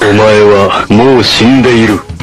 お前はもう死んでいる。